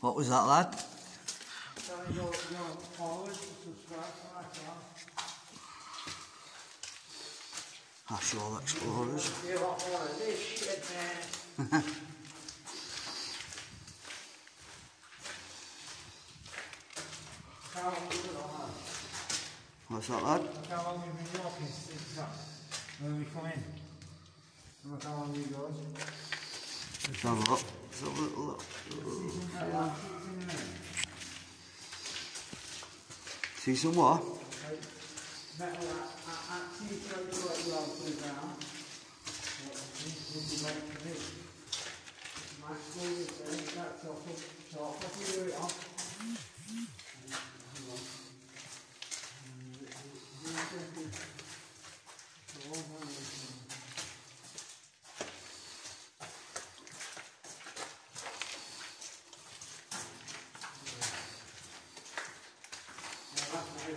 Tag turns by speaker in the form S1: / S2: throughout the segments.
S1: What was that, lad?
S2: Telling your, your followers to subscribe to our channel.
S1: Ashwell Explorers.
S2: See a lot more of this shit, man. How long have you been on that?
S1: What's that, lad?
S2: How long we've been walking since that, when we come in. How long go. Tamam. Thì số
S1: 1.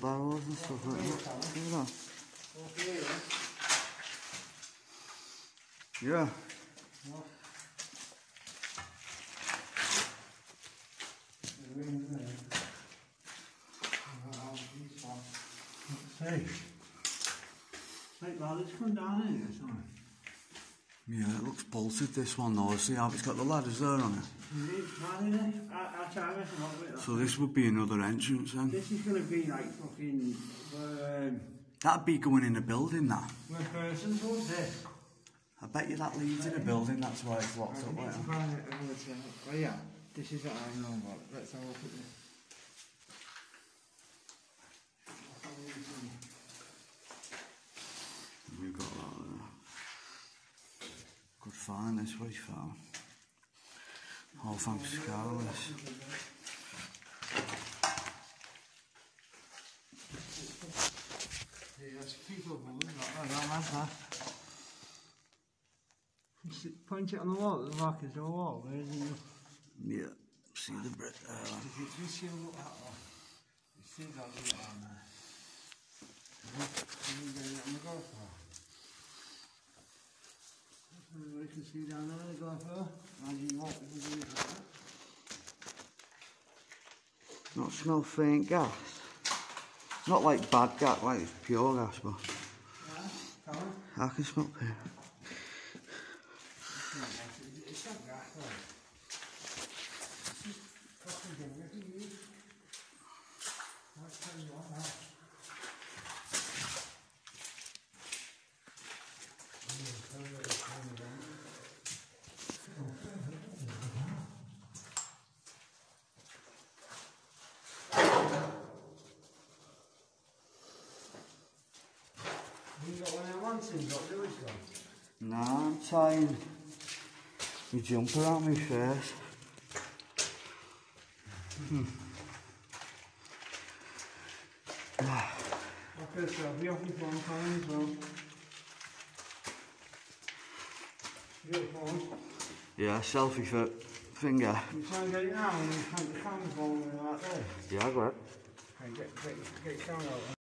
S1: Wheelbarrows and stuff like that.
S2: Yeah. Hey. Right, lad, it's come down here, sorry.
S1: Yeah, it looks bolted this one though. See how it's got the ladders there on it.
S2: I, I try messing up with that.
S1: So this would be another entrance then.
S2: This is going to be like fucking um,
S1: That'd be going in a building, that.
S2: where persons was this.
S1: I bet you that leads in a building, that's why it's locked up like that.
S2: Oh yeah, this is what I know about. Let's have a look at this. Like that. Oh, that's that. Point it on the wall, the mark is the wall. Where is it?
S1: Yeah, see the brick there.
S2: If you see what that one, you see that Everybody can see down there the like that.
S1: Not smell faint gas. Not like bad gas, like it's pure gas, but
S2: Yeah.
S1: I can smell it.
S2: It's not gas, though.
S1: No, I'm tying you jumper at me first. Hmm.
S2: Okay, so I'll be off with one time as well.
S1: Yeah, selfie for finger.
S2: You can't get it now and you can't get the camera like that.
S1: Yeah, I got it.
S2: Get, get, get camera out.